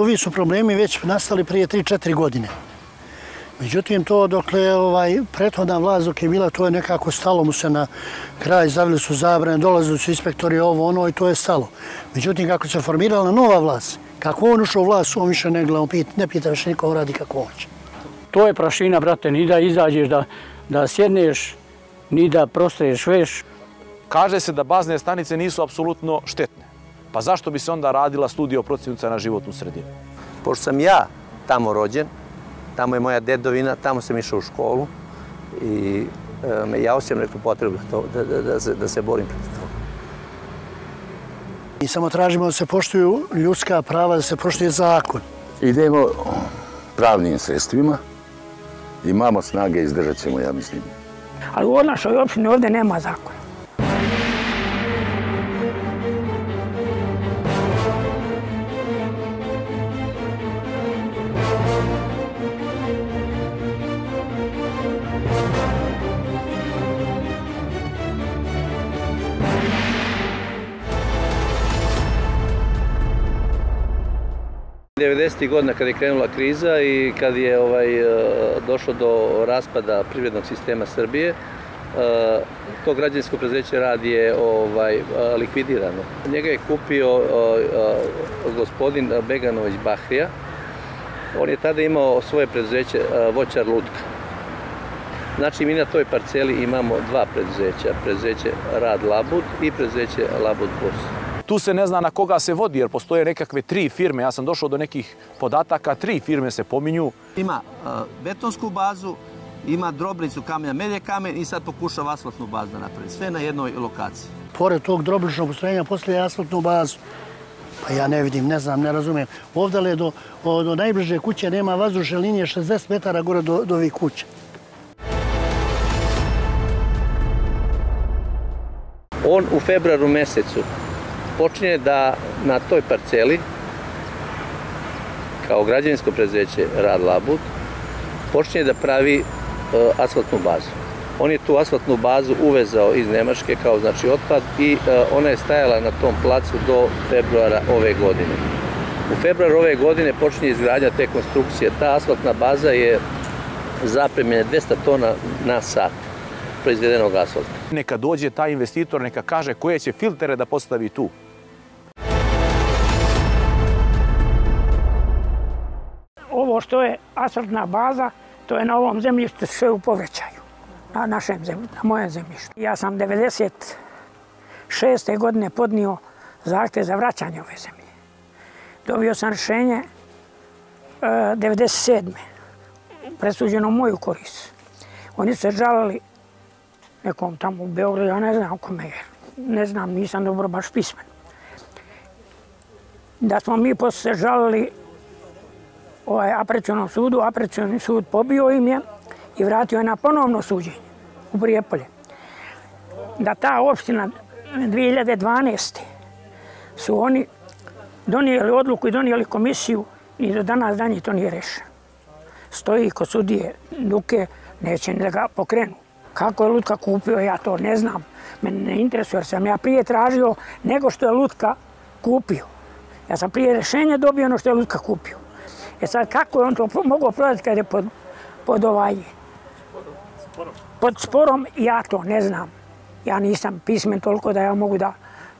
ovi su problemi već nastali prije 3-4 godine. Međutim, to dokle ovaj, prethodna vlast dok je bila, to je nekako stalo mu se na kraj, zavili su zabrane, dolazili su inspektori ovo, ono i to je stalo. Međutim, kako se formirala nova vlast, kako on ušao u vlast, on više ne gleda, pita, ne pita više niko radi kako on će. To je prašina, brate, ni da izađeš, da, da sjedneš, ni da prostreješ veš. Kaže se da bazne stanice nisu apsolutno štetne. Pa zašto bi se onda radila studija o procjenuca na životnu sredinu? Pošto sam ja tamo rođen, tamo je moja dedovina, tamo sam išao u školu i e, ja osjećam neku potrebu to, da, da, da, se, da se borim protiv toga. Mi samo tražimo da se poštuju ljudska prava, da se poštuje zakon. Idemo pravnim sredstvima, imamo snage, izdržat ćemo, ja mislim. Ali u našoj opštini ovdje nema zakona. 90. godina kad je krenula kriza i kad je ovaj, e, došlo do raspada privrednog sistema Srbije, e, to građansko prezreće rad je ovaj, e, likvidirano. Njega je kupio gospodin Beganović Bahrija. On je tada imao svoje prezreće Voćar Lutka. Znači, mi na toj parceli imamo dva preduzeća. Preduzeće Rad Labud i preduzeće Labud Bus. Tu se ne zna na koga se vodi, jer postoje nekakve tri firme. Ja sam došao do nekih podataka, tri firme se pominju. Ima uh, betonsku bazu, ima drobnicu kamenja, melje kamen i sad pokušava asfaltnu bazu da napravi. Sve na jednoj lokaciji. Pored tog drobličnog postrojenja poslije asfaltnu bazu. Pa ja ne vidim, ne znam, ne razumijem. Ovdje do, do najbliže kuće nema vazdušne linije 60 metara gore do, do ovih kuća. On u februaru mesecu počinje da na toj parceli, kao građevinsko prezeće Rad Labud, počinje da pravi e, asfaltnu bazu. On je tu asfaltnu bazu uvezao iz Nemačke kao znači otpad i e, ona je stajala na tom placu do februara ove godine. U februaru ove godine počinje izgradnja te konstrukcije. Ta asfaltna baza je zapremljena 200 tona na sat proizvedenog asfalta. Neka dođe taj investitor, neka kaže koje će filtere da postavi tu. Pošto što je asfaltna baza, to je na ovom zemljištu sve u povrećaju. Na našem zemljištu, na mojem zemljištu. Ja sam 96. godine podnio zahtje za vraćanje ove zemlje. Dobio sam rješenje e, 97. presuđeno moju koris. Oni su se žalili nekom tamo u Beogradu, ja ne znam kome je. Ne znam, nisam dobro baš pismen. Da smo mi posle žalili ovaj aprecijalnom sudu, aprecijalni sud pobio im je i vratio je na ponovno suđenje u Prijepolje. Da ta opština 2012. su oni donijeli odluku i donijeli komisiju i do danas danje to nije rešeno. Stoji kod sudije Duke, neće ni da ga pokrenu. Kako je Lutka kupio, ja to ne znam. Mene ne interesuje jer sam ja prije tražio nego što je Lutka kupio. Ja sam prije rešenja dobio ono što je Lutka kupio. E sad, kako je on to mogao prodati kada je pod, pod ovaj... Pod sporom, ja to ne znam. Ja nisam pismen toliko da ja mogu da...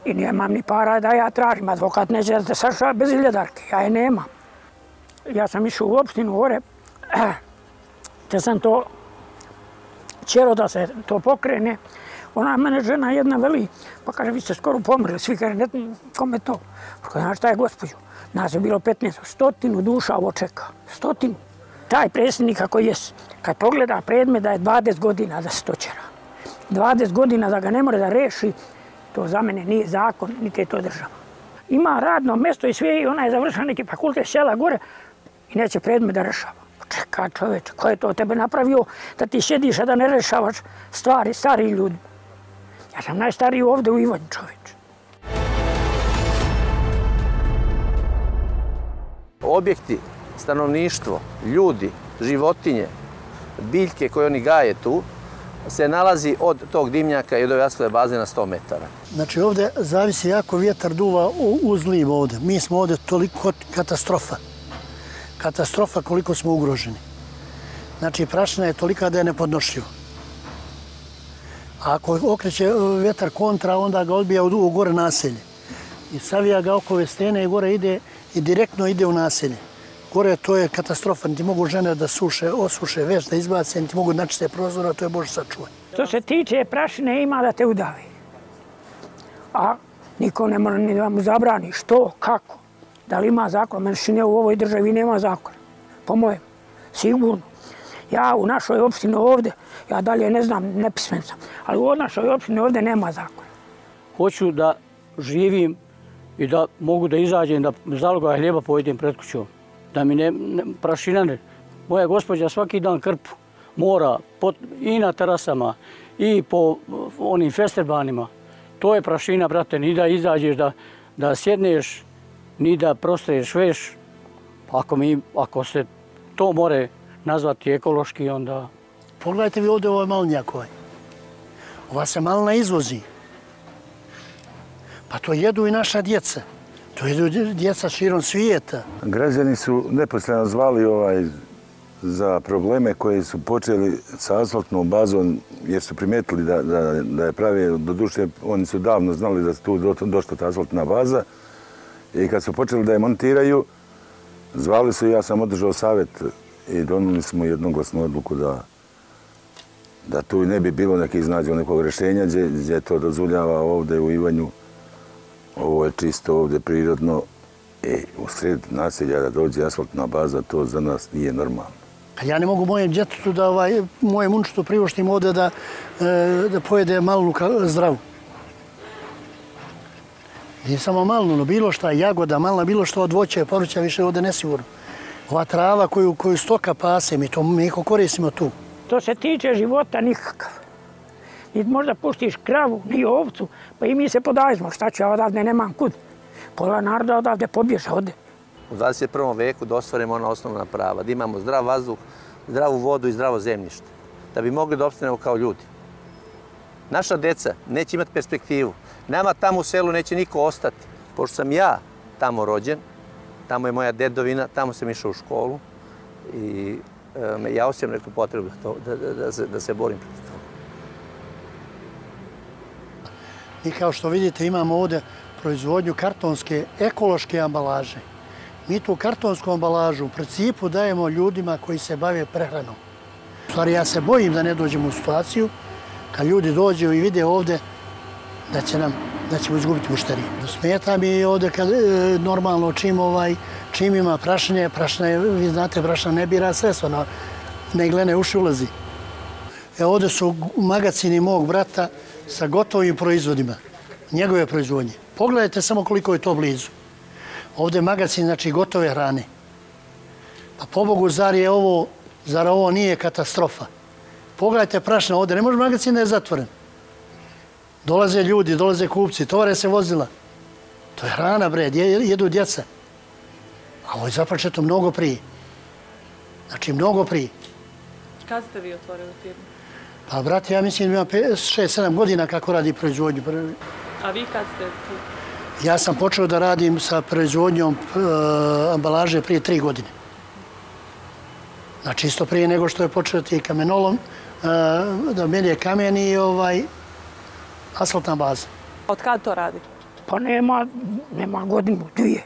I nemam ni para da ja tražim. Advokat neće da te saša bez iljedarke. Ja je nemam. Ja sam išao u opštinu gore. Te sam to... Čero da se to pokrene. Ona mene žena jedna veli. Pa kaže, vi ste skoro pomrli. Svi kaže, ne, kome to? Pa kaže, znaš šta je gospođu? Nas je bilo 15, stotinu duša ovo čeka. Stotinu. Taj predsjednik kako je, kad pogleda predmet da je 20 godina da se to čera. 20 godina da ga ne more da reši, to za mene nije zakon, niti je to država. Ima radno mjesto i sve i ona je završila neki fakultet sela gore i neće predmet da rešava. Čeka čoveč, ko je to tebe napravio da ti sjediš a da ne rešavaš stvari, stari ljudi. Ja sam najstariji ovdje u Ivonji čoveč. objekti, stanovništvo, ljudi, životinje, biljke koje oni gaje tu, se nalazi od tog dimnjaka i od ove asfale baze na 100 metara. Znači ovdje zavisi jako vjetar duva u, u zliv ovdje. Mi smo ovdje toliko katastrofa katastrofa koliko smo ugroženi. Znači, prašina je tolika da je nepodnošljiva. A ako okreće e, vetar kontra, onda ga odbija u gore naselje. I savija ga oko stene i gore ide i direktno ide u naselje. Gore to je katastrofa, niti mogu žene da suše, osuše veš, da izbace, niti mogu načite prozora, to je Bože sačuvaj. Što se tiče prašine, ima da te udavi. A niko ne mora ni da mu zabrani što, kako. Da li ima zakon? Menšine u ovoj državi nema zakona. Po mojem, sigurno. Ja u našoj opštini ovde, ja dalje ne znam, nepismen sam, ali u našoj opštini ovde nema zakona. Hoću da živim i da mogu da izađem, da zaloga hljeba pojedem pred kućom. Da mi ne, ne prašina ne. Moja gospođa svaki dan krpu mora pot, i na terasama i po onim festerbanima. To je prašina, brate, ni da izađeš, da, da sjedneš, ni da prostreješ veš. Ako, mi, ako se to more nazvati ekološki, onda... Pogledajte vi ovdje ovaj malnjak ovaj. Ova se malna izvozi. Pa to jedu i naša djeca. To jedu djeca širom svijeta. Građani su neposredno zvali ovaj za probleme koje su počeli sa asfaltnom bazom jer su primetili da, da, da je pravi, do duše oni su davno znali da su tu došla ta asfaltna baza i kad su počeli da je montiraju, zvali su i ja sam održao savjet i donuli smo jednoglasnu odluku da da tu ne bi bilo nekih iznađeva nekog rešenja gdje, gdje to dozvoljava ovdje u Ivanju. Ovo je čisto ovdje prirodno. E, u sred naselja da dođe asfaltna baza, to za nas nije normalno. Ja ne mogu mojem djetetu da ovaj, mojem unčetu privoštim ovdje da, e, da pojede malnu zdravu. Nije samo malnu, no bilo šta, jagoda, malna, bilo što od voća, poruća više ovdje nesigurno ova trava koju, koju stoka pase, mi to mi ih koristimo tu. To se tiče života nikakav. Ni možda puštiš kravu, ni ovcu, pa i mi se podajemo. Šta će odavde, nemam kud. Pola naroda odavde pobježa, ode. U 21. veku da ostvarimo ona osnovna prava, da imamo zdrav vazduh, zdravu vodu i zdravo zemljište, da bi mogli da obstanemo kao ljudi. Naša deca neće imati perspektivu. Nama tamo u selu neće niko ostati. Pošto sam ja tamo rođen, tamo je moja dedovina, tamo sam išao u školu i e, ja osjećam neku potrebu da, to, da, da, da, se, da se borim protiv toga. I kao što vidite imamo ovde proizvodnju kartonske ekološke ambalaže. Mi tu kartonsku ambalažu u principu dajemo ljudima koji se bave prehranom. U stvari ja se bojim da ne dođemo u situaciju kad ljudi dođu i vide ovde da će nam da ćemo izgubiti mušterije. Smeta mi ovdje kad e, normalno čim, ovaj, čim ima prašanje, prašna vi znate, prašna ne bira sredstvo, na, ne glene uši ulazi. E, ovdje su magacini mog brata sa gotovim proizvodima, njegove proizvodnje. Pogledajte samo koliko je to blizu. Ovdje magacin, znači gotove hrane. Pa pobogu, zar je ovo, zar ovo nije katastrofa? Pogledajte prašna ovdje, ne može magacin da je zatvoren. Dolaze ljudi, dolaze kupci, tovare se vozila. To je hrana, bre, jedu djeca. A ovo je započeto mnogo prije. Znači, mnogo prije. Kad ste vi otvorili firmu? Pa, brate, ja mislim da imam 6-7 godina kako radi proizvodnju. A vi kad ste tu? Ja sam počeo da radim sa proizvodnjom uh, ambalaže prije 3 godine. Znači, isto prije nego što je počeo ti kamenolom, uh, da meni je kamen i ovaj, asfaltna baza. Od kada to radi? Pa nema, nema godinu, dvije.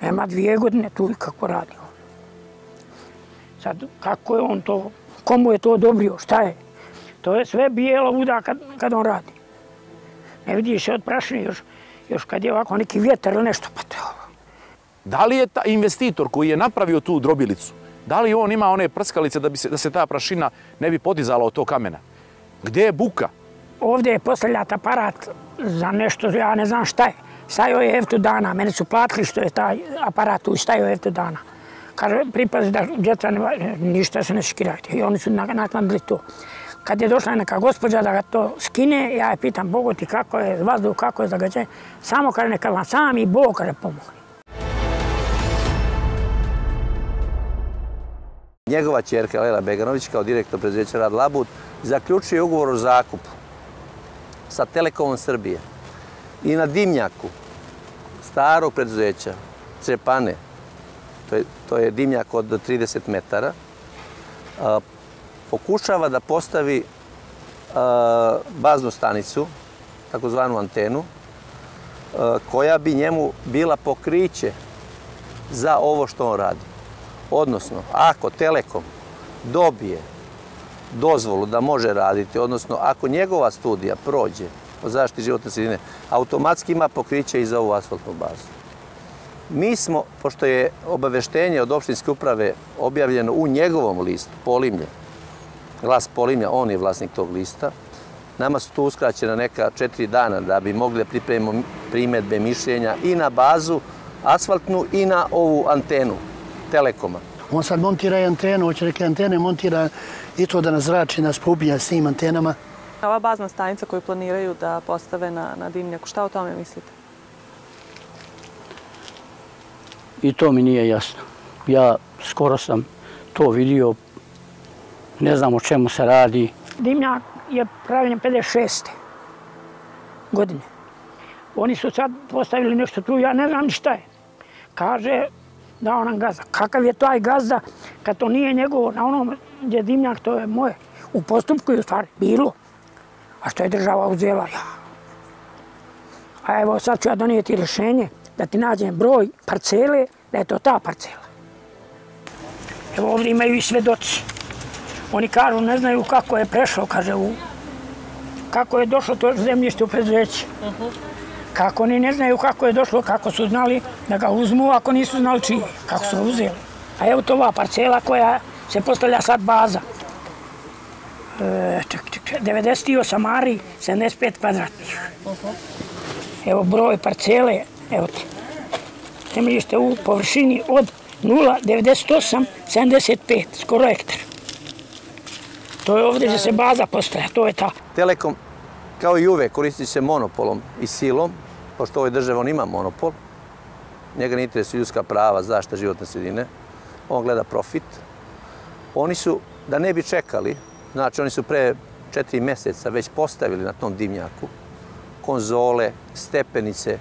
Nema dvije godine tu kako radi. Sad, kako je on to, komu je to odobrio, šta je? To je sve bijelo uda kad, kad on radi. Ne vidiš se od prašine još, još kad je ovako neki vjetar ili nešto, pa to Da li je ta investitor koji je napravio tu drobilicu, da li on ima one prskalice da, bi se, da se ta prašina ne bi podizala od tog kamena? Gdje je buka? Ovdje je postavljat aparat za nešto, ja ne znam šta je. Stajao je eftu dana, mene su platili što je taj aparat tu, stajao je eftu dana. Kaže, pripazi da djeca ne, ništa se ne skirajte. I oni su naknadili to. Kad je došla neka gospođa da ga to skine, ja je pitam Bogu ti kako je vazduh, kako je zagađenje. Samo kaže neka vam sam i Bog kaže pomogne. Njegova čerka Lela Beganović kao direktor predsjedniča Rad Labut zaključuje ugovor o zakupu sa Telekomom Srbije i na dimnjaku starog preduzeća Crepane, to je, to je dimnjak od 30 metara, a, pokušava da postavi a, baznu stanicu, takozvanu antenu, a, koja bi njemu bila pokriće za ovo što on radi. Odnosno, ako Telekom dobije dozvolu da može raditi, odnosno ako njegova studija prođe o zaštiti životne sredine, automatski ima pokriće i za ovu asfaltnu bazu. Mi smo, pošto je obaveštenje od opštinske uprave objavljeno u njegovom listu, Polimlje, glas Polimlja, on je vlasnik tog lista, nama su tu uskraćena neka četiri dana da bi mogli pripremiti pripremimo primetbe, mišljenja i na bazu asfaltnu i na ovu antenu Telekoma. On sad montira i antenu, hoće reke antene montira i to da nas zrači, nas poubija s tim antenama. Ova bazna stanica koju planiraju da postave na, na dimnjaku, šta o tome mislite? I to mi nije jasno. Ja skoro sam to vidio, ne znam o čemu se radi. Dimnjak je pravljen 56. godine. Oni su sad postavili nešto tu, ja ne znam ni šta je. Kaže, dao nam gazda. Kakav je taj gazda kad to nije njegovo na onom gdje dimnjak, to je moje. U postupku je u stvari bilo. A što je država uzela? Ja. A evo sad ću ja donijeti rješenje da ti nađem broj parcele, da je to ta parcela. Evo ovdje imaju i svedoci. Oni kažu, ne znaju kako je prešlo, kaže, u, kako je došlo to zemljište u preduzeće. Kako oni ne znaju kako je došlo, kako su znali da ga uzmu, ako nisu znali čiji, kako su uzeli. A evo to ova parcela koja se postavlja sad baza. E, ček, ček, ček, 98 ari, 75 kvadratnih. Evo broj parcele, evo ti. Temeljište u površini od 0,98, 75, skoro hektar. To je ovdje gdje se baza postaja, to je ta. Telekom, kao i uvek, koristi se monopolom i silom, pošto ovoj državi on ima monopol. Njega ne interesuje ljudska prava, zašta životne sredine. On gleda profit. Oni su, da ne bi čekali, znači oni su pre četiri mjeseca već postavili na tom dimnjaku konzole, stepenice,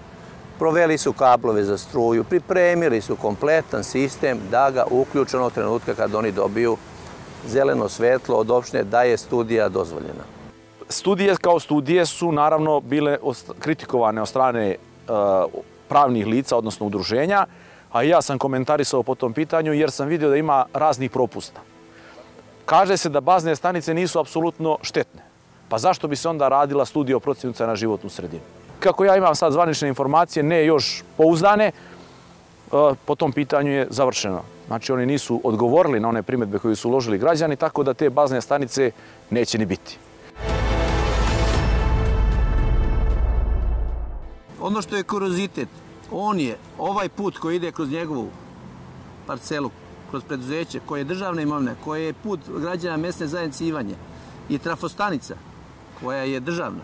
proveli su kablove za struju, pripremili su kompletan sistem da ga uključeno trenutka kad oni dobiju zeleno svetlo od opštine da je studija dozvoljena. Studije kao studije su naravno bile kritikovane od strane e, pravnih lica, odnosno udruženja, a ja sam komentarisao po tom pitanju jer sam vidio da ima raznih propusta. Kaže se da bazne stanice nisu apsolutno štetne. Pa zašto bi se onda radila studija o procjenuca na životnu sredinu? Kako ja imam sad zvanične informacije, ne još pouzdane, e, po tom pitanju je završeno. Znači oni nisu odgovorili na one primetbe koje su uložili građani, tako da te bazne stanice neće ni biti. Ono što je korozitet, on je ovaj put koji ide kroz njegovu parcelu, kroz preduzeće, koje je državna imovina, koje je put građana mesne zajednice Ivanje i trafostanica, koja je državna,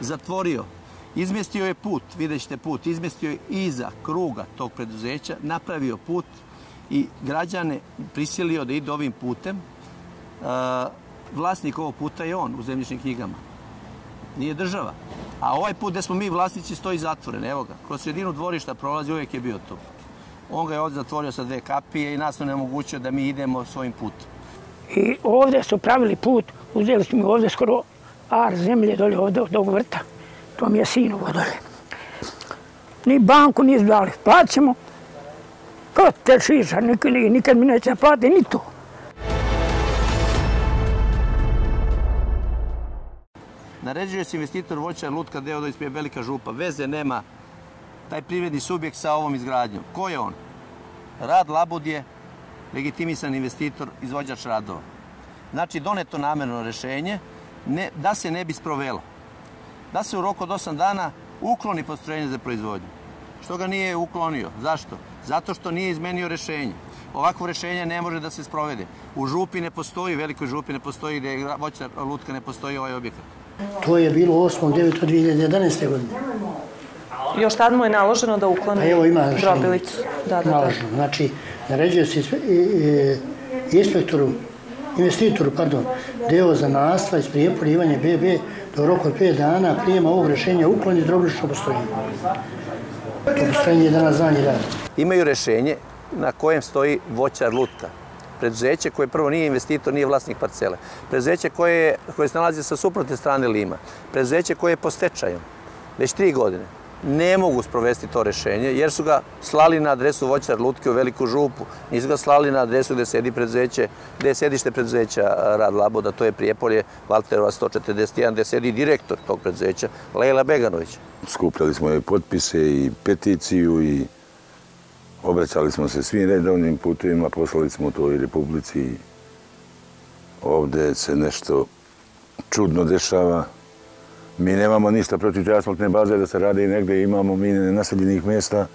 zatvorio, izmjestio je put, vidjet ćete put, izmjestio je iza kruga tog preduzeća, napravio put i građane prisilio da idu ovim putem. E, vlasnik ovog puta je on u zemljišnim knjigama. Nije država. A ovaj put gde smo mi vlasnici stoji zatvoren, evo ga. Kroz sredinu dvorišta prolazi, uvijek je bio tu. On ga je ovdje zatvorio sa dve kapije i nas ne omogućio da mi idemo svojim putom. I ovdje su pravili put, uzeli smo ovdje skoro ar zemlje dolje ovdje od ovog vrta. To mi je sinovo dolje. Ni banku ni izdali. Plaćemo. Kao te šiša, nikad, nikad mi neće platiti ni to. Naređuje se investitor voća Lutka deo da ispije velika župa. Veze nema taj privredni subjekt sa ovom izgradnjom. Ko je on? Rad Labud je legitimisan investitor, izvođač radova. Znači, doneto namjerno rešenje ne, da se ne bi sprovelo. Da se u roku od 8 dana ukloni postrojenje za proizvodnju. Što ga nije uklonio? Zašto? Zato što nije izmenio rešenje. Ovakvo rešenje ne može da se sprovede. U župi ne postoji, velikoj župi ne postoji, gde je voćna lutka ne postoji ovaj objekat. To je bilo 8.9.2011. godine. Još tad mu je naloženo da ukloni pa evo ima drobilicu. Da, da, naloženo. Znači, naređuje se inspektoru, investitoru, pardon, deo za nastva iz Prijepolja Ivanje BB do roku od 5 dana prijema ovog rešenja ukloni drobilično postrojenje. To postrojenje je danas dan i rad. Imaju rešenje na kojem stoji voćar Lutka. Preduzeće koje prvo nije investitor, nije vlasnik parcele. Preduzeće koje, koje se nalazi sa suprotne strane Lima. Preduzeće koje je po stečaju. Već tri godine ne mogu sprovesti to rešenje, jer su ga slali na adresu voćar Lutke u Veliku župu, nisu ga slali na adresu gde sedi preduzeće, gde je sedište predzeća eh, Rad Laboda, to je Prijepolje, Valterova 141, gde sedi direktor tog predzeća, Lejla Beganović. Skupljali smo i potpise i peticiju i obraćali smo se svim redovnim putovima, poslali smo to i Republici. Ovde se nešto čudno dešava. Mi nemamo ništa protiv te asfaltne baze da se rade i negde imamo mi naseljenih mjesta,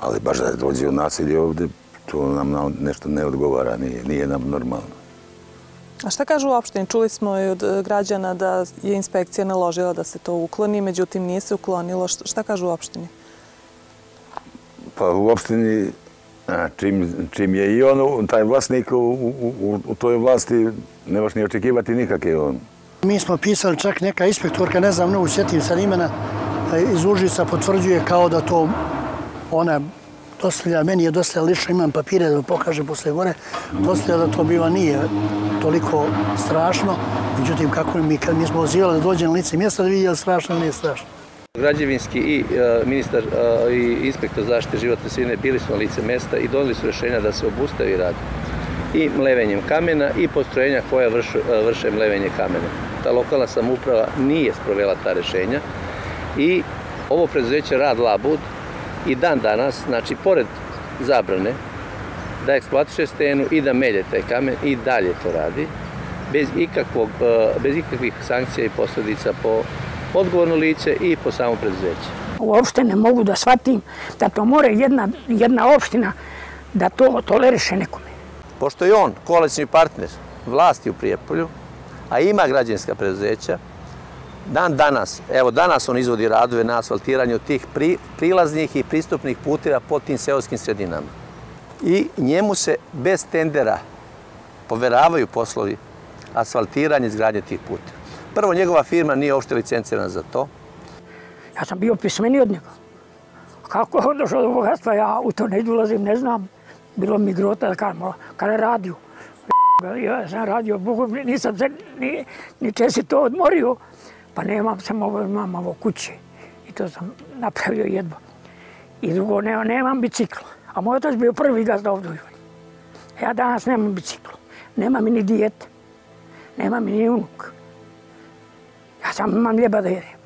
ali baš da dođe u naselje ovde, to nam nešto ne odgovara, nije, nije nam normalno. A šta kažu u opštini? Čuli smo i od e, građana da je inspekcija naložila da se to ukloni, međutim nije se uklonilo. Šta kažu u opštini? Pa u opštini, čim, čim je i on, taj vlasnik u, u, u, u toj vlasti, ne možeš ni očekivati nikakve on. Mi smo pisali čak neka inspektorka, ne znam, ne usjetim sa imena, iz Užica potvrđuje kao da to ona dostavlja, meni je dostavlja lično, imam papire da pokažem posle gore, dostavlja da to biva nije toliko strašno, međutim kako mi, kad mi smo ozivali da dođe na lice mjesta da vidjeli strašno, nije strašno. Građevinski i e, ministar e, i inspektor zaštite životne sredine bili su na lice mjesta i donili su rješenja da se obustavi rad i mlevenjem kamena i postrojenja koja vrše, vrše mlevenje kamena. Ta lokalna samuprava nije sprovela ta rešenja i ovo preduzeće Rad Labud i dan danas, znači pored zabrane da eksploatiše stenu i da melje taj kamen i dalje to radi bez, ikakvog, e, bez ikakvih sankcija i posljedica po odgovorno lice i po samo preduzeće. Uopšte ne mogu da shvatim da to more jedna, jedna opština da to toleriše nekome. Pošto je on koalični partner vlasti u Prijepolju, a ima građanska preduzeća, dan danas, evo danas on izvodi radove na asfaltiranju tih pri, prilaznih i pristupnih puteva po tim seoskim sredinama. I njemu se bez tendera poveravaju poslovi asfaltiranja i izgradnje tih puteva. Prvo, njegova firma nije uopšte licencirana za to. Ja sam bio pismeni od njega. Kako je on došao do bogatstva, ja u to ne ulazim, ne znam bilo mi grota da kažem, ono, kada je radio. Ja sam radio, Bogu, nisam se ni, ni česi to odmorio, pa nemam sam ovo, imam ovo kuće. I to sam napravio jedva. I drugo, ne, nemam bicikla. A moj otac bio prvi gazda ovdje u Ja danas nemam bicikla. Nema mi ni dijete. Nema mi ni unuk. Ja sam imam ljeba da jedem.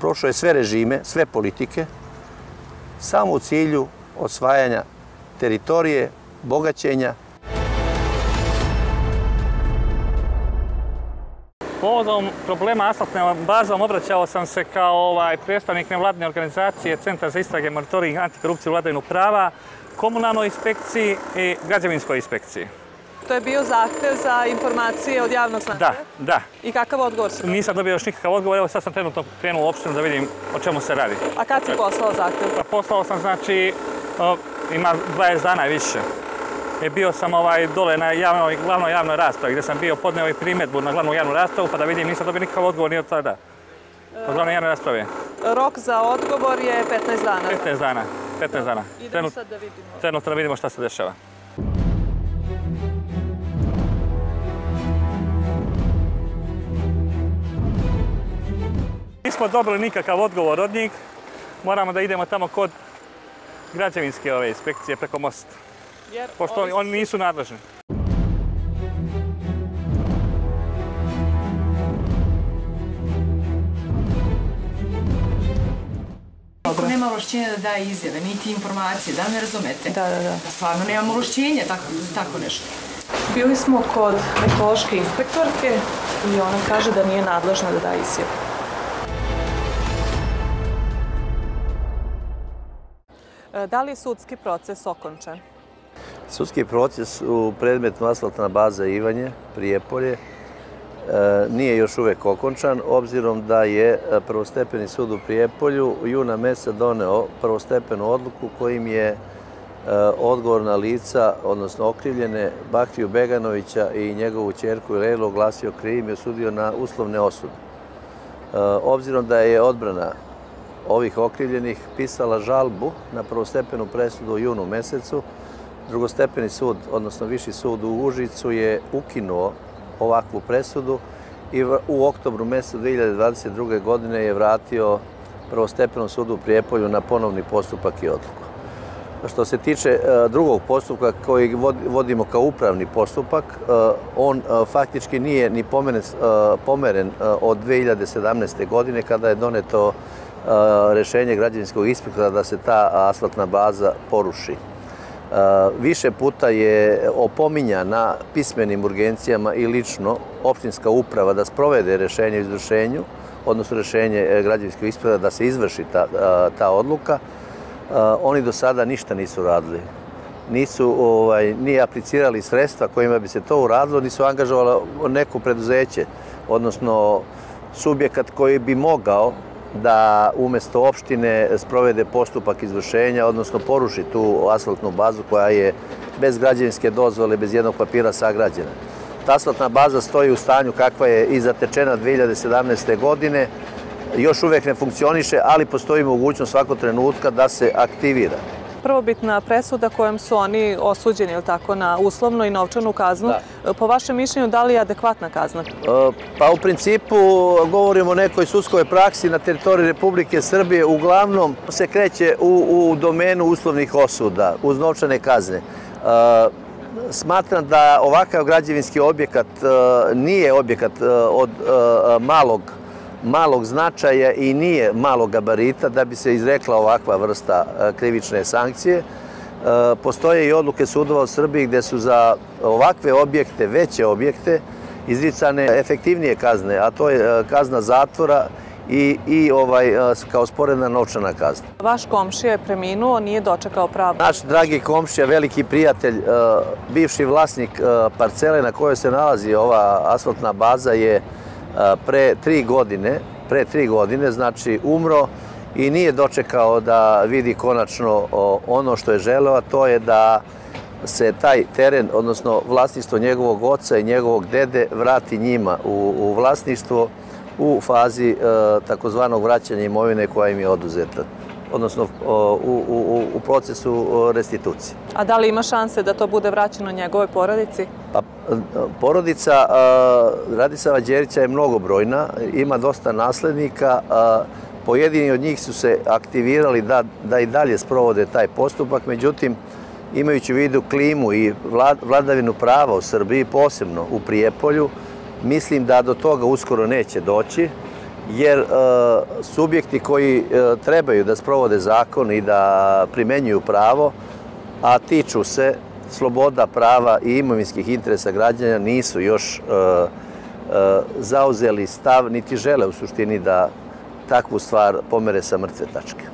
Prošlo je sve režime, sve politike, samo u cilju osvajanja teritorije, bogaćenja. Povodom problema asfaltne bazom obraćao sam se kao ovaj predstavnik nevladne organizacije Centar za istrage monitoring antikorupcije u vladajnu prava, komunalnoj inspekciji i građevinskoj inspekciji. To je bio zahtev za informacije od javnog značaja? Da, da. I kakav odgovor se dobio? Nisam dobio još nikakav odgovor, evo sad sam trenutno krenuo u opštinu da vidim o čemu se radi. A kad si poslao zahtev? Pa poslao sam, znači, ima 20 dana više. Je bio sam ovaj dole na javnoj, glavnoj javnoj raspravi gdje sam bio podneo i primjedbu na glavnu javnu raspravu pa da vidim nisam dobio nikakav odgovor ni od tada. Od glavne javne rasprave. Rok za odgovor je 15 dana. 15 dana. 15 dana. Idemo Trenut, sad da vidimo. Trenutno da vidimo šta se dešava. Nismo dobili nikakav odgovor od njih. Moramo da idemo tamo kod građevinske ove inspekcije preko mosta. Jer Pošto oni, oni nisu nadležni. Niko nema ovlašćenja da daje izjave, niti informacije, da me razumete? Da, da, da. Stvarno nemamo ovlašćenja tako, tako nešto. Bili smo kod ekološke inspektorke i ona kaže da nije nadležna da daje izjave. Da li je sudski proces okončan? Sudski proces u predmetu asfaltna baza Ivanje, Prijepolje, e, nije još uvek okončan, obzirom da je e, prvostepeni sud u Prijepolju u juna mesa doneo prvostepenu odluku kojim je e, odgovorna lica, odnosno okrivljene Bakriju Beganovića i njegovu čerku Ilelu oglasio krivim i osudio na uslovne osude. Obzirom da je odbrana ovih okrivljenih pisala žalbu na prvostepenu presudu u junu mesecu, drugostepeni sud, odnosno viši sud u Užicu je ukinuo ovakvu presudu i u oktobru mesecu 2022. godine je vratio prvostepenom sudu u Prijepolju na ponovni postupak i odluku. Što se tiče e, drugog postupka koji vodimo kao upravni postupak, e, on e, faktički nije ni pomeren od 2017. godine kada je doneto Eh, rešenje građevinskog inspektora da se ta asfaltna baza poruši. Eh, više puta je opominjana pismenim urgencijama i lično opštinska uprava da sprovede rešenje o izvršenju, odnosno rešenje eh, građevinskog inspektora da se izvrši ta odluka. Oni do sada ništa nisu radili. Nisu ovaj, ni aplicirali sredstva kojima bi se to uradilo, nisu angažovali neko preduzeće, odnosno subjekat koji bi mogao da umjesto opštine sprovede postupak izvršenja, odnosno poruši tu asfaltnu bazu koja je bez građevinske dozvole, bez jednog papira sagrađena. Ta asfaltna baza stoji u stanju kakva je i zatečena 2017. godine, još uvijek ne funkcioniše, ali postoji mogućnost svakog trenutka da se aktivira. Prvobitna presuda kojom su oni osuđeni tako, na uslovnu i novčanu kaznu, po vašem mišljenju, da li je adekvatna kazna? E, pa u principu govorimo o nekoj sudskoj praksi na teritoriji Republike Srbije. Uglavnom se kreće u domenu uslovnih osuda uz novčane kazne. E, smatram da ovakav građevinski objekat e, nije objekat od malog malog značaja i nije malog gabarita da bi se izrekla ovakva vrsta e, krivične sankcije. E, postoje i odluke sudova u Srbiji gde su za ovakve objekte, veće objekte, izricane efektivnije kazne, a to je e, kazna zatvora i ovaj, kao sporedna novčana kazna. Vaš komšija je preminuo, nije dočekao pravo. Naš dragi komšija, veliki prijatelj, bivši vlasnik parcele na kojoj se nalazi ova asfaltna baza je pre tri godine, pre tri godine, znači umro i nije dočekao da vidi konačno ono što je želeo, a to je da se taj teren, odnosno vlasništvo njegovog oca i njegovog dede vrati njima u vlasništvo u fazi e, takozvanog vraćanja imovine koja im je oduzeta odnosno u procesu restitucije. A da li ima šanse da to bude vraćeno njegove porodici? Pa, porodica Radisava Đerića je mnogobrojna, ima dosta naslednika. Pojedini od njih su se aktivirali da i dalje sprovode taj postupak, međutim, imajući u vidu klimu i vladavinu prava u Srbiji, posebno u Prijepolju, mislim da do toga uskoro neće doći jer e, subjekti koji e, trebaju da sprovode zakon i da primenjuju pravo, a tiču se sloboda, prava i imovinskih interesa građanja, nisu još e, e, zauzeli stav, niti žele u suštini da takvu stvar pomere sa mrtve tačke.